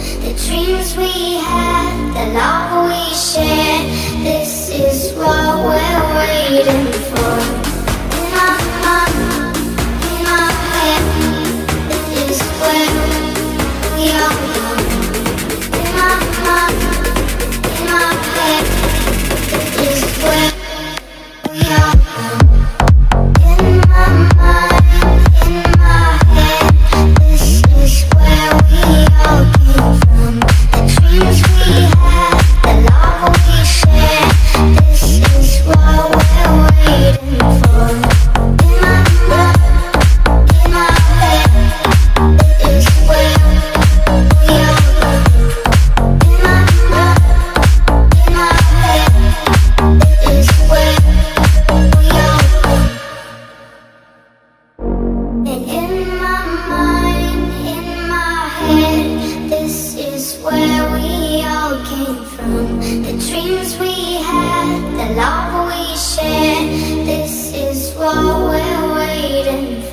The dreams we had, the love we shared This is what we're waiting